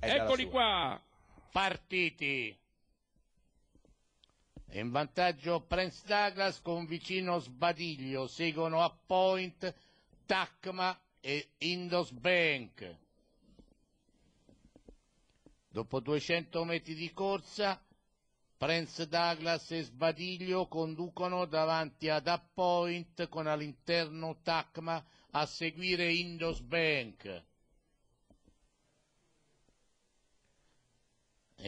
Eccoli qua. Partiti. In vantaggio Prince Douglas con vicino Sbadiglio, seguono a Point, Tacma e Indos Bank. Dopo 200 metri di corsa, Prince Douglas e Sbadiglio conducono davanti ad Appoint con all'interno Tacma a seguire Indos Bank.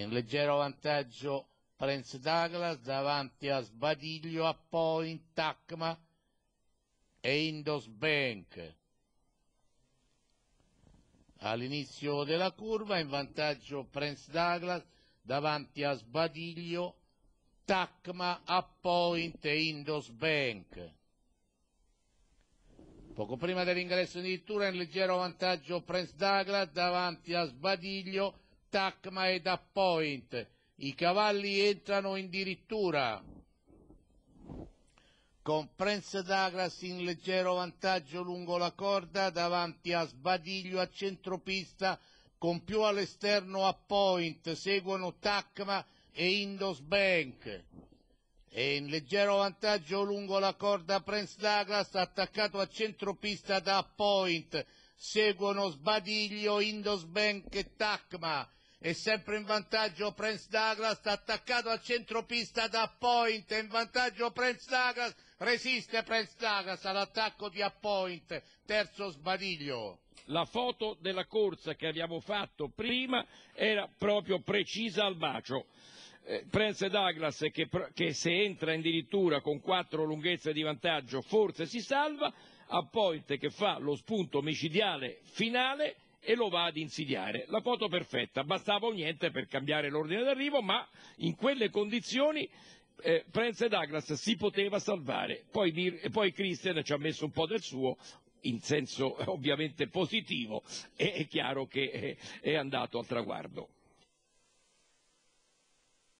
In leggero vantaggio Prince Douglas davanti a Sbadiglio, Appoint, Tacma e Indos Bank. All'inizio della curva in vantaggio Prince Douglas davanti a Sbadiglio, Tacma, Appoint e Indos Bank. Poco prima dell'ingresso in addirittura in leggero vantaggio Prince Douglas davanti a Sbadiglio, Tacma ed Appoint. I cavalli entrano in dirittura con Prince Douglas in leggero vantaggio lungo la corda davanti a Sbadiglio a centropista con più all'esterno a Point, seguono Tacma e Indos Bank. E in leggero vantaggio lungo la corda Prince Douglas attaccato a centropista da Point, seguono Sbadiglio, Indos Bank e Tacma e sempre in vantaggio Prince Douglas attaccato al centropista da Point in vantaggio Prince Douglas resiste Prince Douglas all'attacco di Appoint terzo sbadiglio La foto della corsa che abbiamo fatto prima era proprio precisa al bacio. Eh, Prince Douglas che, che se entra addirittura con quattro lunghezze di vantaggio forse si salva, Appoint che fa lo spunto micidiale finale e lo va ad insidiare. La foto perfetta, bastava un niente per cambiare l'ordine d'arrivo, ma in quelle condizioni eh, Prince Douglas si poteva salvare. Poi, poi Christian ci ha messo un po' del suo, in senso ovviamente positivo, e è chiaro che è andato al traguardo.